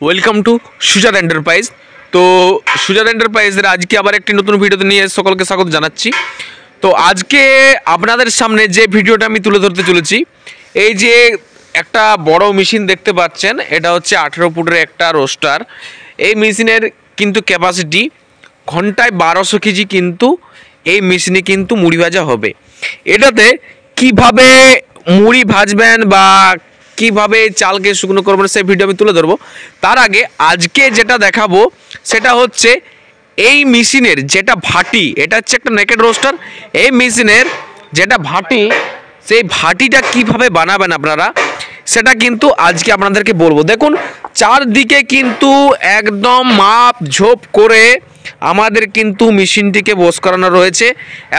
Welcome to সুজাত enterprise তো সুজাত এন্টারপ্রাইজের আজকে আবার একটি নতুন ভিডিওতে নিয়ে সকলকে স্বাগত জানাচ্ছি। তো আজকে আপনাদের সামনে যে ভিডিওটা আমি তুলে ধরতে চলেছি, এই যে একটা বড় মেশিন দেখতে পাচ্ছেন, এটা হচ্ছে আঠেরো ফুটের একটা রোস্টার। এই মেশিনের কিন্তু ক্যাপাসিটি ঘন্টায় বারোশো কেজি কিন্তু এই মেশিনে কিন্তু মুড়ি ভাজা হবে। এটাতে কীভাবে মুড়ি ভাজবেন বা কীভাবে চালকে শুকনো করব সেই ভিডিও আমি তুলে ধরবো। তার আগে আজকে যেটা দেখাবো, সেটা হচ্ছে এই মেশিনের যেটা ভাটি, এটা হচ্ছে একটা নেকেড রোস্টার এই মেশিনের যেটা ভাটি, সেই ভাটিটা কীভাবে বানাবেন আপনারা, সেটা কিন্তু আজকে আপনাদেরকে বলব। দেখুন, চারদিকে কিন্তু একদম মাপ ঝোপ করে আমাদের কিন্তু মেশিনটিকে বস করানো রয়েছে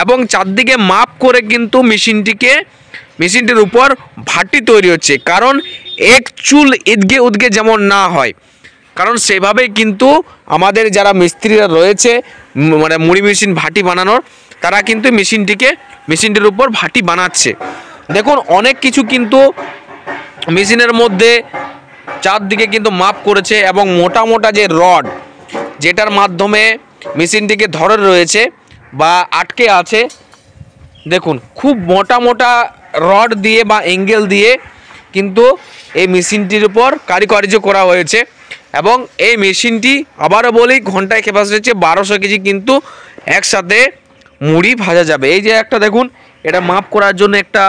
এবং চারদিকে মাপ করে কিন্তু মেশিনটিকে মেশিনটির উপর ভাটি তৈরি হচ্ছে। কারণ এক চুল ইদগে উদগে যেমন না হয়। কারণ সেভাবেই কিন্তু আমাদের যারা মিস্ত্রিরা রয়েছে মানে মুড়ি মেশিন ভাটি বানানোর, তারা কিন্তু মেশিনটিকে, মেশিনটির উপর ভাটি বানাচ্ছে। দেখুন, অনেক কিছু কিন্তু মেশিনের মধ্যে চারদিকে কিন্তু মাপ করেছে এবং মোটা মোটা যে রড, যেটার মাধ্যমে মেশিনটিকে ধরে রয়েছে বা আটকে আছে, দেখুন, খুব মোটা মোটা রড দিয়ে বা এঙ্গেল দিয়ে কিন্তু এই মেশিনটির উপর কারিকার্য করা হয়েছে এবং এই মেশিনটি, আবারও বলি, ঘন্টায় ক্যাপাসিটি হচ্ছে বারোশো কেজি কিন্তু একসাথে মুড়ি ভাজা যাবে। এই যে একটা দেখুন, এটা মাপ করার জন্য একটা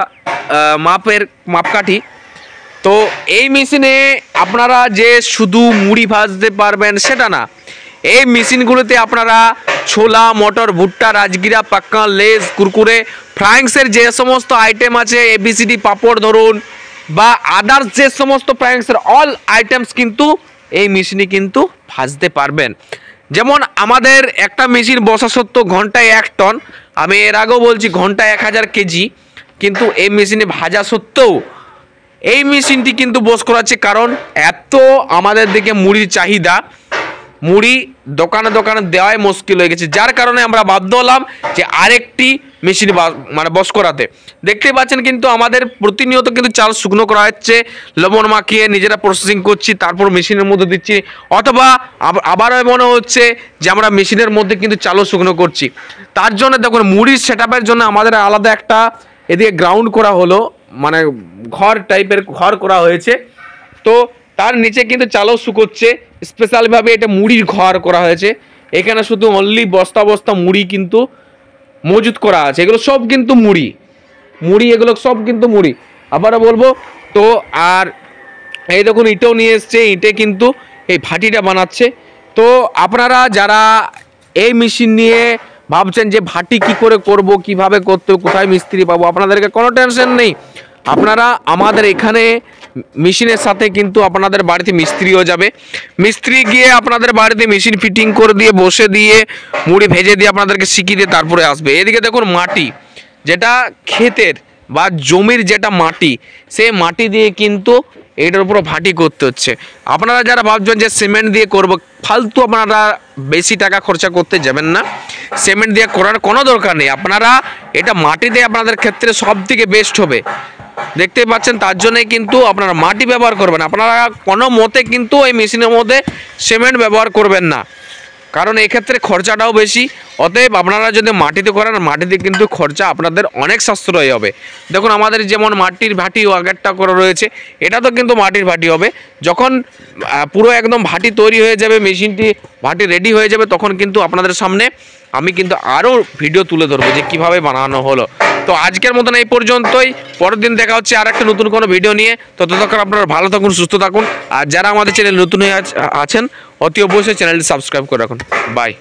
মাপের মাপকাঠি। তো এই মেশিনে আপনারা যে শুধু মুড়ি ভাজতে পারবেন সেটা না, এই মেশিনগুলোতে আপনারা ছোলা, মটর, ভুট্টা, রাজগিরা, পাক্কা, লেজ, কুরকুরে ফ্রাইংসের যে সমস্ত আইটেম আছে এবিসিডি পাপড় ধরুন, বা আদার্স যে সমস্ত ফ্রাইংসের অল আইটেমস কিন্তু এই মেশিনে কিন্তু ভাজতে পারবেন। যেমন আমাদের একটা মেশিন বসা সত্ত্বেও ঘন্টায় এক টন আমি এর আগেও বলছি ঘন্টায় এক হাজার কেজি, কিন্তু এই মেশিনে ভাজা সত্ত্বেও এই মেশিনটি কিন্তু বস করাচ্ছে কারণ এত আমাদের দিকে মুড়ির চাহিদা, মুড়ি দোকানে দোকানে দেওয়াই মুশকিল হয়ে গেছে। যার কারণে আমরা বাধ্য হলাম যে আরেকটি মেশিন মানে বস করাতে। দেখতেই পাচ্ছেন কিন্তু আমাদের প্রতিনিয়ত কিন্তু চাল শুকনো করা হচ্ছে, লবণ মাখিয়ে নিজেরা প্রসেসিং করছি, তারপর মেশিনের মধ্যে দিচ্ছি, অথবা আব- আবারও মনে হচ্ছে যে আমরা মেশিনের মধ্যে কিন্তু চালও শুকনো করছি। তার জন্য দেখুন, মুড়ির সেট জন্য আমাদের আলাদা একটা এদিকে গ্রাউন্ড করা হলো মানে ঘর টাইপের ঘর করা হয়েছে। তো তার নিচে কিন্তু চালও শুকোচ্ছে স্পেশালভাবে এটা মুড়ির ঘর করা হয়েছে। এখানে শুধু অনলি বস্তা বস্তা মুড়ি কিন্তু মজুত করা আছে, এগুলো সব কিন্তু মুড়ি। মুড়ি, এগুলো সব কিন্তু মুড়ি। আবারও বলব, তো আর এই দেখুন, ইটেও নিয়ে এসছে, ইটে কিন্তু এই ভাটিটা বানাচ্ছে। তো আপনারা যারা এই মেশিন নিয়ে ভাবছেন যে ভাটি কি করে করব, কীভাবে করতে কোথায় মিস্ত্রি পাবো, আপনাদেরকে কোনো টেনশন নেই। আপনারা আমাদের এখানে মেশিনের সাথে কিন্তু আপনাদের বাড়িতে মিস্ত্রিও যাবে। মিস্ত্রি গিয়ে আপনাদের বাড়িতে মেশিন ফিটিং করে দিয়ে, বসে দিয়ে, মুড়ি ভেজে দিয়ে আপনাদেরকে শিখিয়ে দিয়ে তারপরে আসবে। এদিকে দেখুন মাটি, যেটা ক্ষেতের বা জমির যেটা মাটি, সেই মাটি দিয়ে কিন্তু এটার উপর ভাটি করতে হচ্ছে। আপনারা যারা ভাবছেন যে সিমেন্ট দিয়ে করব, ফালতু আপনারা বেশি টাকা খরচা করতে যাবেন না। সিমেন্ট দিয়ে করার কোনো দরকার নেই। আপনারা এটা মাটি দিয়ে আপনাদের ক্ষেত্রে সব থেকে বেস্ট হবে। দেখতে পাচ্ছেন, তার জন্যই কিন্তু আপনারা মাটি ব্যবহার করবেন। আপনারা কোনো মতে কিন্তু এই মেশিনের মধ্যে সিমেন্ট ব্যবহার করবেন না। কারণ এক্ষেত্রে খরচাটাও বেশি। অতএব আপনারা যদি মাটিতে করেন, মাটিতে কিন্তু খরচা আপনাদের অনেক সাশ্রয় হবে। দেখুন, আমাদের যেমন মাটির ভাটি আগেরটা করা রয়েছে, এটা তো কিন্তু মাটির ভাটি হবে। যখন পুরো একদম ভাটি তৈরি হয়ে যাবে, মেশিনটি ভাটি রেডি হয়ে যাবে, তখন কিন্তু আপনাদের সামনে আমি কিন্তু আরও ভিডিও তুলে ধরবো যে কীভাবে বানানো হলো। তো আজকের মতন এই পর্যন্তই। পরের দিন দেখা হচ্ছে আর একটা নতুন কোনো ভিডিও নিয়ে। ততক্ষণ আপনারা ভালো থাকুন, সুস্থ থাকুন। আর যারা আমাদের চ্যানেল নতুন হয়ে আছ- আছেন, অতি অবশ্যই চ্যানেলটি সাবস্ক্রাইব করে রাখুন। বাই